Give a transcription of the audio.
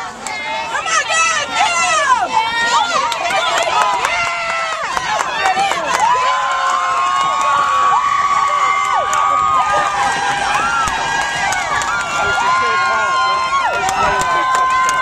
감사합니다.